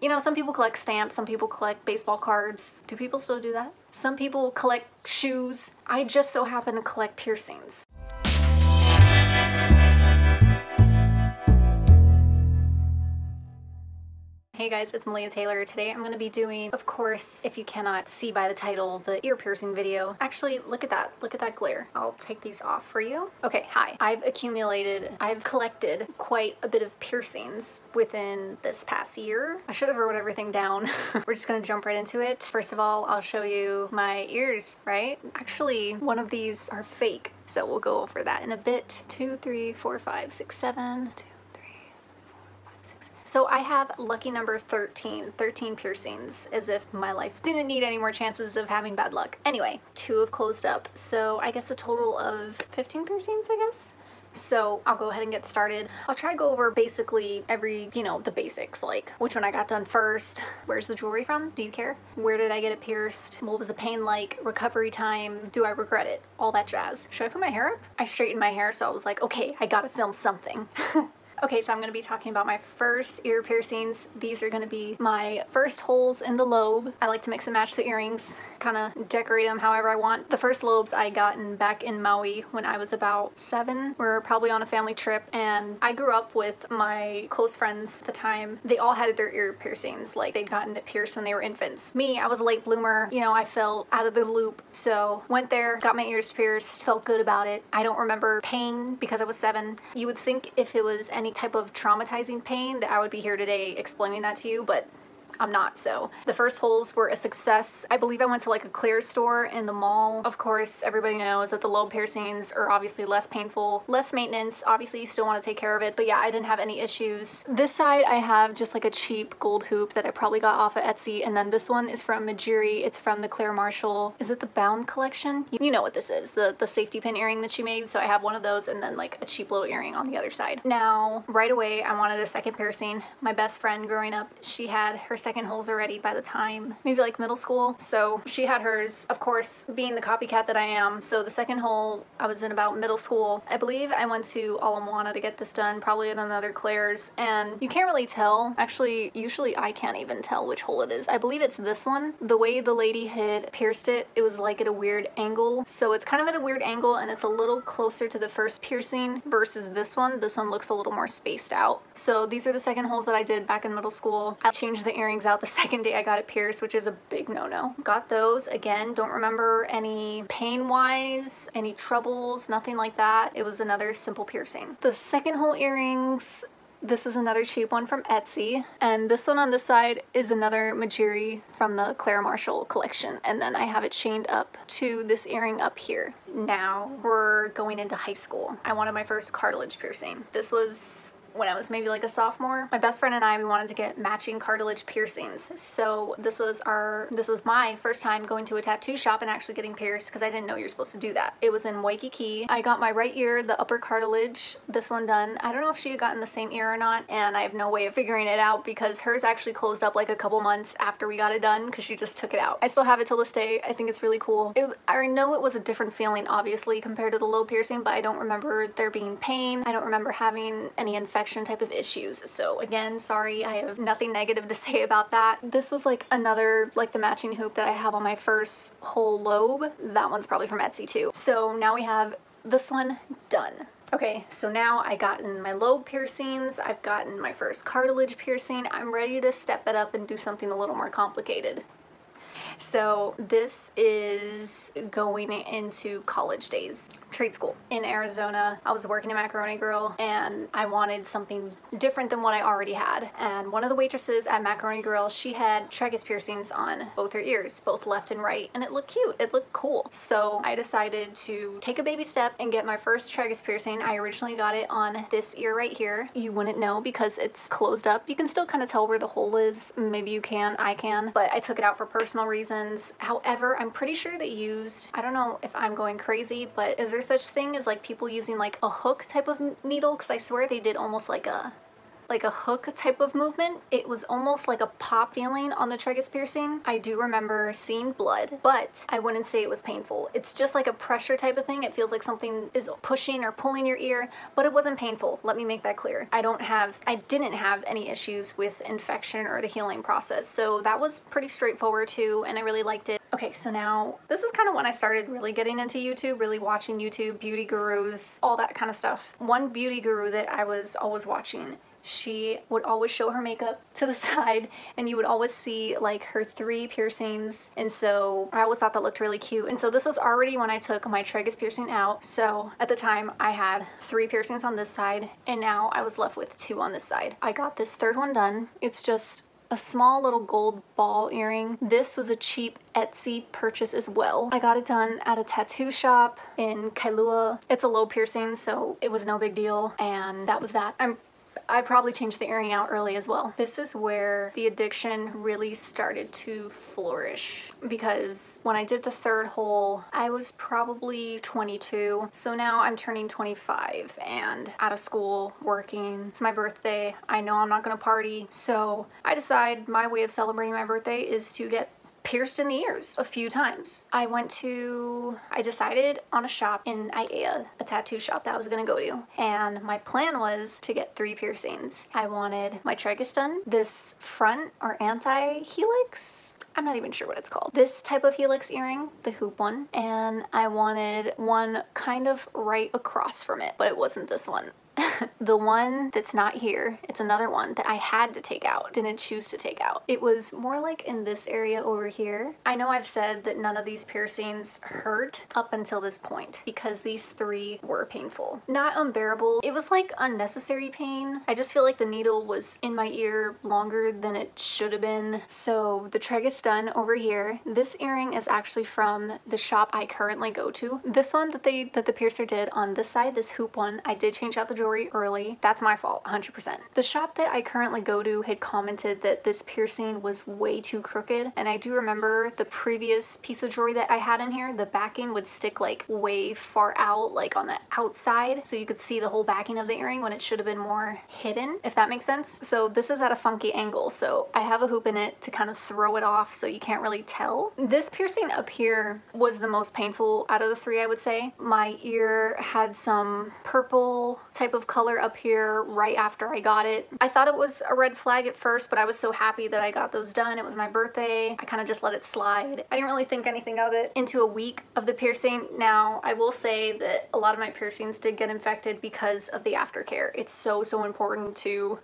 You know, some people collect stamps, some people collect baseball cards. Do people still do that? Some people collect shoes. I just so happen to collect piercings. Hey guys, it's Malia Taylor. Today I'm going to be doing, of course, if you cannot see by the title, the ear piercing video. Actually, look at that. Look at that glare. I'll take these off for you. Okay, hi. I've accumulated, I've collected quite a bit of piercings within this past year. I should have wrote everything down. We're just going to jump right into it. First of all, I'll show you my ears, right? Actually, one of these are fake. So we'll go over that in a bit. Two, three, four, five, six, seven. Two, so I have lucky number 13, 13 piercings, as if my life didn't need any more chances of having bad luck. Anyway, two have closed up, so I guess a total of 15 piercings, I guess? So I'll go ahead and get started. I'll try to go over basically every, you know, the basics, like which one I got done first, where's the jewelry from, do you care? Where did I get it pierced? What was the pain like? Recovery time? Do I regret it? All that jazz. Should I put my hair up? I straightened my hair so I was like, okay, I gotta film something. Okay, so I'm going to be talking about my first ear piercings. These are going to be my first holes in the lobe. I like to mix and match the earrings kind of decorate them however I want. The first lobes I gotten back in Maui when I was about seven. We are probably on a family trip and I grew up with my close friends at the time. They all had their ear piercings, like they'd gotten it pierced when they were infants. Me, I was a late bloomer. You know, I felt out of the loop. So went there, got my ears pierced, felt good about it. I don't remember pain because I was seven. You would think if it was any type of traumatizing pain that I would be here today explaining that to you, but I'm not so. The first holes were a success. I believe I went to like a Claire store in the mall. Of course, everybody knows that the lobe piercings are obviously less painful, less maintenance. Obviously, you still want to take care of it, but yeah, I didn't have any issues. This side, I have just like a cheap gold hoop that I probably got off of Etsy, and then this one is from Mejuri. It's from the Claire Marshall. Is it the Bound collection? You know what this is, the, the safety pin earring that she made. So I have one of those and then like a cheap little earring on the other side. Now, right away, I wanted a second piercing. My best friend growing up, she had her second second holes already by the time maybe like middle school. So she had hers, of course, being the copycat that I am. So the second hole, I was in about middle school. I believe I went to Ala Moana to get this done, probably at another Claire's. And you can't really tell. Actually, usually I can't even tell which hole it is. I believe it's this one. The way the lady had pierced it, it was like at a weird angle. So it's kind of at a weird angle and it's a little closer to the first piercing versus this one. This one looks a little more spaced out. So these are the second holes that I did back in middle school. I changed the earrings out the second day I got it pierced, which is a big no-no. Got those, again, don't remember any pain-wise, any troubles, nothing like that. It was another simple piercing. The second hole earrings, this is another cheap one from Etsy. And this one on this side is another Mejuri from the Claire Marshall collection. And then I have it chained up to this earring up here. Now we're going into high school. I wanted my first cartilage piercing. This was when I was maybe like a sophomore. My best friend and I, we wanted to get matching cartilage piercings. So this was our, this was my first time going to a tattoo shop and actually getting pierced because I didn't know you're supposed to do that. It was in Waikiki. I got my right ear, the upper cartilage, this one done. I don't know if she had gotten the same ear or not and I have no way of figuring it out because hers actually closed up like a couple months after we got it done because she just took it out. I still have it till this day. I think it's really cool. It, I know it was a different feeling obviously compared to the lobe piercing but I don't remember there being pain. I don't remember having any infection infection type of issues. So again, sorry, I have nothing negative to say about that. This was like another, like the matching hoop that I have on my first whole lobe. That one's probably from Etsy too. So now we have this one done. Okay, so now I gotten my lobe piercings, I've gotten my first cartilage piercing, I'm ready to step it up and do something a little more complicated. So this is going into college days, trade school in Arizona. I was working at Macaroni Grill and I wanted something different than what I already had. And one of the waitresses at Macaroni Grill, she had tragus piercings on both her ears, both left and right, and it looked cute. It looked cool. So I decided to take a baby step and get my first tragus piercing. I originally got it on this ear right here. You wouldn't know because it's closed up. You can still kind of tell where the hole is. Maybe you can, I can, but I took it out for personal reasons However, I'm pretty sure they used, I don't know if I'm going crazy, but is there such thing as like people using like a hook type of needle? Because I swear they did almost like a like a hook type of movement. It was almost like a pop feeling on the tragus piercing. I do remember seeing blood, but I wouldn't say it was painful. It's just like a pressure type of thing. It feels like something is pushing or pulling your ear, but it wasn't painful. Let me make that clear. I don't have, I didn't have any issues with infection or the healing process. So that was pretty straightforward too, and I really liked it. Okay, so now this is kind of when I started really getting into YouTube, really watching YouTube, beauty gurus, all that kind of stuff. One beauty guru that I was always watching she would always show her makeup to the side and you would always see like her three piercings and so I always thought that looked really cute and so this was already when I took my tragus piercing out so at the time I had three piercings on this side and now I was left with two on this side. I got this third one done. It's just a small little gold ball earring. This was a cheap Etsy purchase as well. I got it done at a tattoo shop in Kailua. It's a low piercing, so it was no big deal, and that was that. I'm I probably changed the earring out early as well. This is where the addiction really started to flourish because when I did the third hole, I was probably 22. So now I'm turning 25 and out of school, working. It's my birthday. I know I'm not gonna party. So I decide my way of celebrating my birthday is to get pierced in the ears a few times. I went to, I decided on a shop in Aiea, a tattoo shop that I was gonna go to. And my plan was to get three piercings. I wanted my tragus done, this front or anti-helix, I'm not even sure what it's called. This type of helix earring, the hoop one, and I wanted one kind of right across from it, but it wasn't this one. the one that's not here, it's another one that I had to take out, didn't choose to take out. It was more like in this area over here. I know I've said that none of these piercings hurt up until this point because these three were painful. Not unbearable, it was like unnecessary pain. I just feel like the needle was in my ear longer than it should have been. So the tragus done over here. This earring is actually from the shop I currently go to. This one that they that the piercer did on this side, this hoop one, I did change out the early. That's my fault, 100%. The shop that I currently go to had commented that this piercing was way too crooked, and I do remember the previous piece of jewelry that I had in here, the backing would stick like way far out, like on the outside, so you could see the whole backing of the earring when it should have been more hidden, if that makes sense. So this is at a funky angle, so I have a hoop in it to kind of throw it off so you can't really tell. This piercing up here was the most painful out of the three, I would say. My ear had some purple type of color up here right after I got it. I thought it was a red flag at first, but I was so happy that I got those done. It was my birthday. I kind of just let it slide. I didn't really think anything of it into a week of the piercing. Now, I will say that a lot of my piercings did get infected because of the aftercare. It's so, so important to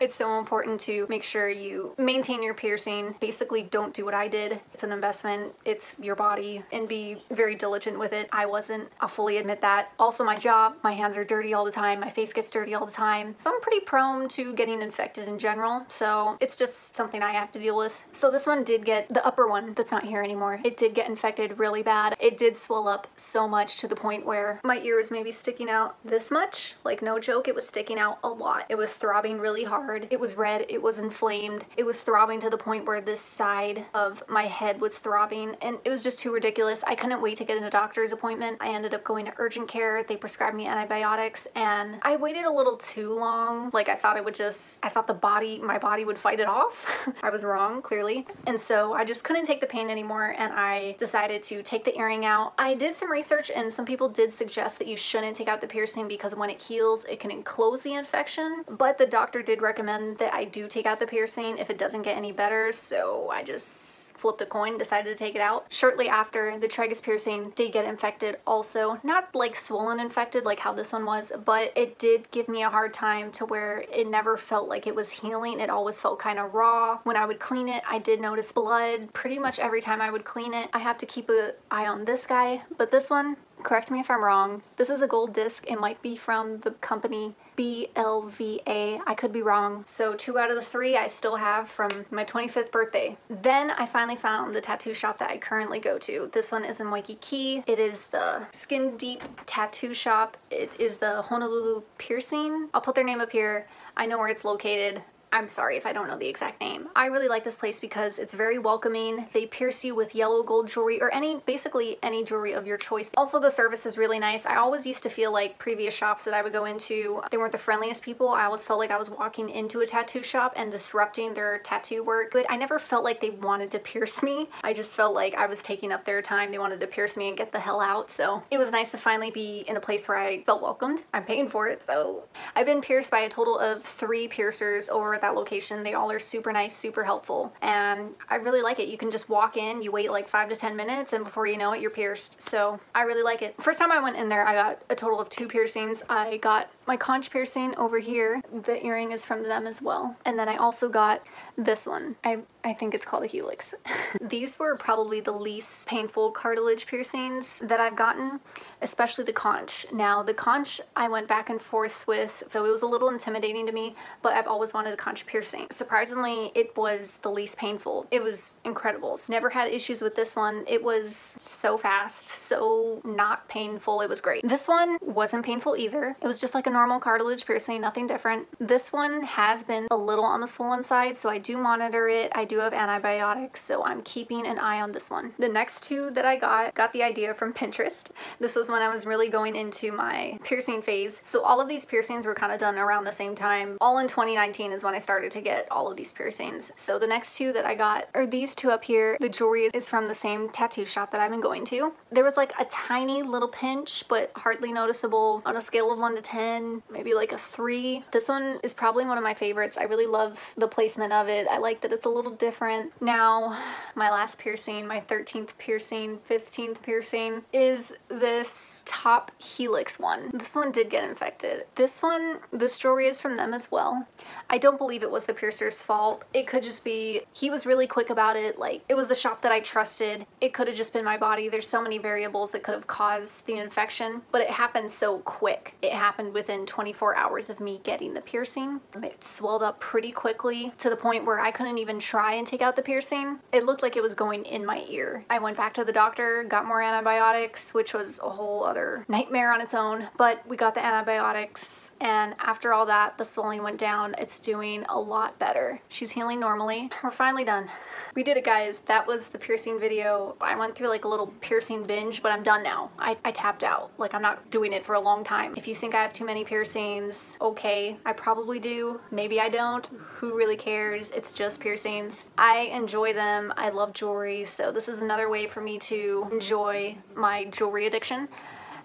it's so important to make sure you maintain your piercing. Basically, don't do what I did. It's an investment, it's your body, and be very diligent with it. I wasn't, I'll fully admit that. Also my job, my hands are dirty all the time, my face gets dirty all the time. So I'm pretty prone to getting infected in general. So it's just something I have to deal with. So this one did get, the upper one that's not here anymore, it did get infected really bad. It did swell up so much to the point where my ear was maybe sticking out this much. Like no joke, it was sticking out a lot. It was throbbing really hard It was red, it was inflamed, it was throbbing to the point where this side of my head was throbbing and it was just too ridiculous. I couldn't wait to get in a doctor's appointment. I ended up going to urgent care. They prescribed me antibiotics and I waited a little too long. Like I thought it would just, I thought the body, my body would fight it off. I was wrong, clearly. And so I just couldn't take the pain anymore and I decided to take the earring out. I did some research and some people did suggest that you shouldn't take out the piercing because when it heals, it can enclose the infection. But the doctor did recommend recommend that I do take out the piercing if it doesn't get any better, so I just flipped a coin, decided to take it out. Shortly after, the tragus piercing did get infected also. Not like swollen infected like how this one was, but it did give me a hard time to where it never felt like it was healing. It always felt kind of raw. When I would clean it, I did notice blood pretty much every time I would clean it. I have to keep an eye on this guy, but this one, correct me if I'm wrong, this is a gold disc. It might be from the company BVLA. I could be wrong. So two out of the three I still have from my 25th birthday. Then I finally found the tattoo shop that I currently go to. This one is in Waikiki. It is the Skin Deep Tattoo Shop. It is the Honolulu Piercing. I'll put their name up here. I know where it's located. I'm sorry if I don't know the exact name. I really like this place because it's very welcoming. They pierce you with yellow gold jewelry or any, basically any jewelry of your choice. Also, the service is really nice. I always used to feel like previous shops that I would go into, they weren't the friendliest people. I always felt like I was walking into a tattoo shop and disrupting their tattoo work. But I never felt like they wanted to pierce me. I just felt like I was taking up their time. They wanted to pierce me and get the hell out. So it was nice to finally be in a place where I felt welcomed. I'm paying for it. So I've been pierced by a total of three piercers over that location. They all are super nice, super helpful. And I really like it. You can just walk in, you wait like five to 10 minutes and before you know it, you're pierced. So I really like it. First time I went in there, I got a total of two piercings. I got my conch piercing over here. The earring is from them as well. And then I also got this one. I, I think it's called a helix. These were probably the least painful cartilage piercings that I've gotten, especially the conch. Now the conch I went back and forth with, though it was a little intimidating to me, but I've always wanted a conch piercing. Surprisingly, it was the least painful. It was incredible. Never had issues with this one. It was so fast, so not painful. It was great. This one wasn't painful either. It was just like a normal cartilage piercing, nothing different. This one has been a little on the swollen side, so I do monitor it. I do have antibiotics, so I'm keeping an eye on this one. The next two that I got, got the idea from Pinterest. This was when I was really going into my piercing phase. So all of these piercings were kind of done around the same time. All in 2019 is when I started to get all of these piercings. So the next two that I got are these two up here. The jewelry is from the same tattoo shop that I've been going to. There was like a tiny little pinch, but hardly noticeable on a scale of one to 10, maybe like a three. This one is probably one of my favorites. I really love the placement of it. I like that it's a little different. Now, my last piercing, my 13th piercing, 15th piercing, is this top helix one. This one did get infected. This one, the story is from them as well. I don't believe it was the piercer's fault. It could just be, he was really quick about it. Like, it was the shop that I trusted. It could have just been my body. There's so many variables that could have caused the infection, but it happened so quick. It happened within 24 hours of me getting the piercing. It swelled up pretty quickly to the point where I couldn't even try and take out the piercing. It looked like it was going in my ear. I went back to the doctor, got more antibiotics, which was a whole other nightmare on its own, but we got the antibiotics and after all that, the swelling went down. It's doing a lot better. She's healing normally. We're finally done. We did it guys. That was the piercing video. I went through like a little piercing binge, but I'm done now. I, I tapped out. Like I'm not doing it for a long time. If you think I have too many piercings, okay, I probably do. Maybe I don't. Who really cares? It's just piercings. I enjoy them. I love jewelry. So this is another way for me to enjoy my jewelry addiction.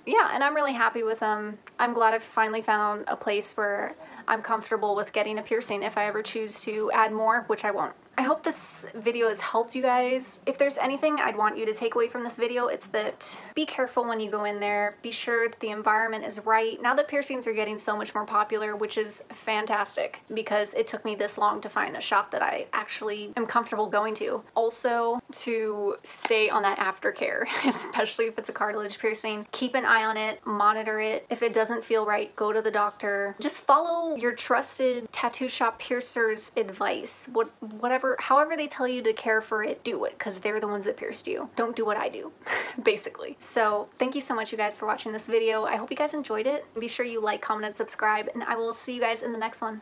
Yeah, and I'm really happy with them. I'm glad I've finally found a place where I'm comfortable with getting a piercing if I ever choose to add more, which I won't. I hope this video has helped you guys. If there's anything I'd want you to take away from this video, it's that be careful when you go in there. Be sure that the environment is right. Now that piercings are getting so much more popular, which is fantastic because it took me this long to find a shop that I actually am comfortable going to. Also, to stay on that aftercare, especially if it's a cartilage piercing. Keep an eye on it, monitor it. If it doesn't feel right, go to the doctor. Just follow your trusted tattoo shop piercer's advice. What, whatever however they tell you to care for it, do it because they're the ones that pierced you. Don't do what I do, basically. So thank you so much you guys for watching this video. I hope you guys enjoyed it. Be sure you like, comment, and subscribe, and I will see you guys in the next one.